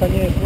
va tenir